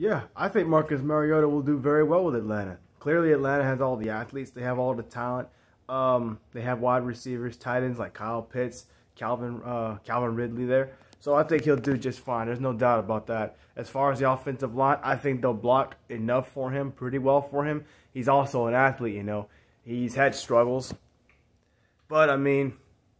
Yeah, I think Marcus Mariota will do very well with Atlanta. Clearly, Atlanta has all the athletes. They have all the talent. Um, they have wide receivers, tight ends like Kyle Pitts, Calvin uh, Calvin Ridley there. So I think he'll do just fine. There's no doubt about that. As far as the offensive line, I think they'll block enough for him, pretty well for him. He's also an athlete, you know. He's had struggles. But, I mean,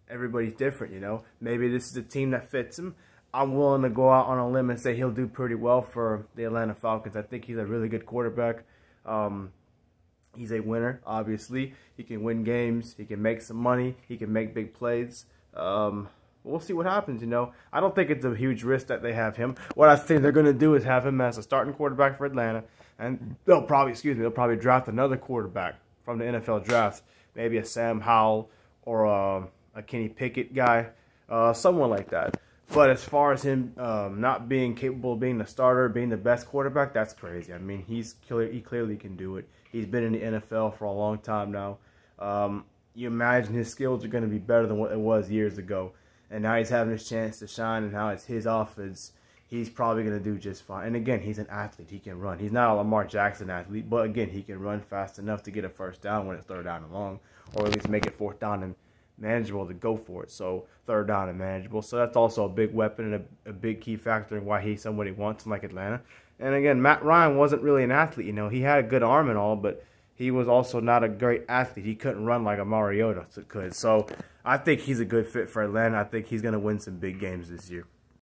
everybody's different, you know. Maybe this is a team that fits him. I'm willing to go out on a limb and say he'll do pretty well for the Atlanta Falcons. I think he's a really good quarterback. Um, he's a winner, obviously. He can win games. He can make some money. He can make big plays. Um, we'll see what happens, you know. I don't think it's a huge risk that they have him. What I think they're going to do is have him as a starting quarterback for Atlanta. And they'll probably, excuse me, they'll probably draft another quarterback from the NFL draft. Maybe a Sam Howell or a, a Kenny Pickett guy. Uh, someone like that. But as far as him um, not being capable of being the starter, being the best quarterback, that's crazy. I mean, he's clear, he clearly can do it. He's been in the NFL for a long time now. Um, you imagine his skills are going to be better than what it was years ago. And now he's having his chance to shine, and now it's his offense. He's probably going to do just fine. And again, he's an athlete. He can run. He's not a Lamar Jackson athlete, but again, he can run fast enough to get a first down when it's third down and long, or at least make it fourth down and manageable to go for it. So third down and manageable. So that's also a big weapon and a, a big key factor in why he's somebody wants him like Atlanta. And again, Matt Ryan wasn't really an athlete. You know, he had a good arm and all, but he was also not a great athlete. He couldn't run like a Mariota could. So I think he's a good fit for Atlanta. I think he's going to win some big games this year.